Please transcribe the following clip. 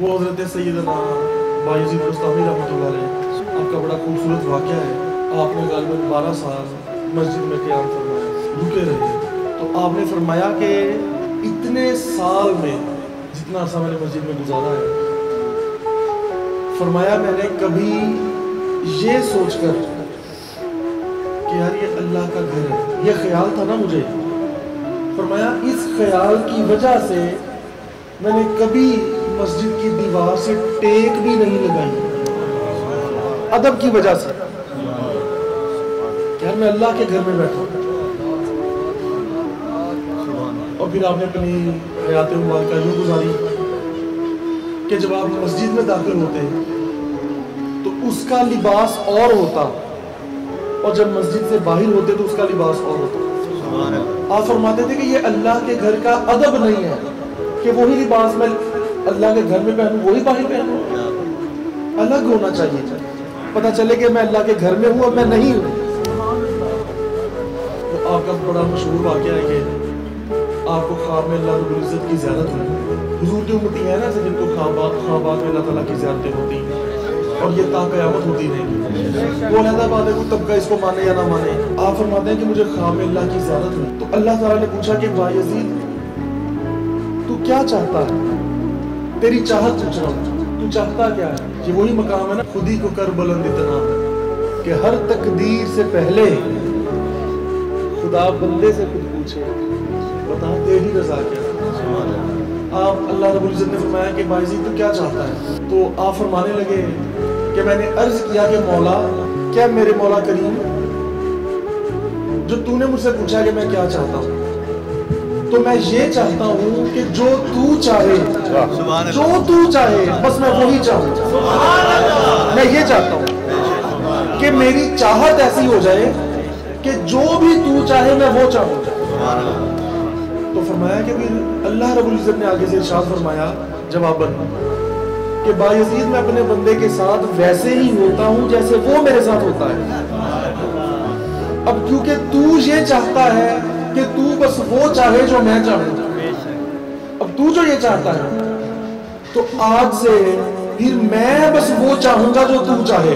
وہ حضرت سیدنا باعزید مستعمی رحمۃ اللہ علیہ آپ کا بڑا خوبصورت واقعہ ہے۔ آپ نے غالباً بارہ سال مسجد میں قیام فرمایا، رکے رہے۔ تو آپ نے فرمایا کہ اتنے سال میں جتنا عرصہ میں نے مسجد میں گزارا ہے، فرمایا میں نے کبھی یہ سوچ کر کہ یار یہ اللہ کا گھر ہے، یہ خیال تھا نا مجھے۔ فرمایا اس خیال کی وجہ سے میں نے کبھی مسجد کی دیوار سے ٹیک بھی نہیں لگائی۔ ادب کی وجہ سے۔ یار میں اللہ کے گھر میں بیٹھا اور پھر آپ نے اپنی حیات مبارکہ یوں گزاری۔ کہ جب آپ مسجد میں داخل ہوتے ہیں تو اس کا لباس اور ہوتا۔ اور جب مسجد سے باہر ہوتے تو اس کا لباس اور ہوتا۔ آپ فرماتے تھے کہ یہ اللہ کے گھر کا ادب نہیں ہے کہ وہی لباس میں اللہ کے گھر میں پہنوں وہی باہر پہنوں الگ ہونا چاہیے۔ پتہ چلے کہ میں اللہ کے گھر میں ہوں اور میں نہیں ہوں۔ تو آپ کا بڑا مشہور واقعہ ہے کہ آپ کو خواب میں اللہ رب العزت کی زیارت ہوئی۔ حضور کی امتی ہے نا، جن کو خوابات خوابات میں اللہ تعالیٰ کی زیارتیں ہوتی ہیں۔ اور یہ تا قیامت ہوتی رہیں گی۔ وہ علیحدہ بات ہے کوئی طبقہ اس کو مانے یا نہ مانے۔ آپ فرماتے ہیں کہ مجھے خواب میں اللہ کی زیارت ہوئی۔ تو اللہ تعالیٰ نے پوچھا کہ بھائی عزیز تو کیا چاہتا ہے؟ تیری چاہت پوچھ رہا ہوں تو چاہتا کیا ہے یہ وہی مقام ہے نا؟ خود ہی کو کر بلند اتنا۔ کہ ہر تقدیر سے پہلے خدا بندے سے خود پوچھے۔ بتا تیری رضا کیا آپ اللہ رب العزت نے فرمایا کہ بھائی جی تو کیا چاہتا ہے؟ تو آپ فرمانے لگے کہ میں نے عرض کیا کہ مولا، کیا میرے مولا کریم؟ جو تو نے مجھ سے پوچھا کہ میں کیا چاہتا ہوں؟ تو میں یہ چاہتا ہوں کہ جو تو چاہے، جو تو چاہے، بس میں وہی چاہوں۔ میں یہ چاہتا ہوں کہ میری چاہت ایسی ہو جائے کہ جو بھی تو چاہے، میں وہ چاہوں۔ تو فرمایا کہ پھر اللہ رب العزت نے آگے سے ارشاد فرمایا جواب کہ با یزید میں اپنے بندے کے ساتھ ویسے ہی ہوتا ہوں جیسے وہ میرے ساتھ ہوتا ہے۔ اب کیونکہ تو یہ چاہتا ہے کہ تو بس وہ چاہے جو میں چاہوں۔ جو یہ چاہتا ہے۔ تو آج سے پھر میں بس وہ چاہوں گا جو تو چاہے۔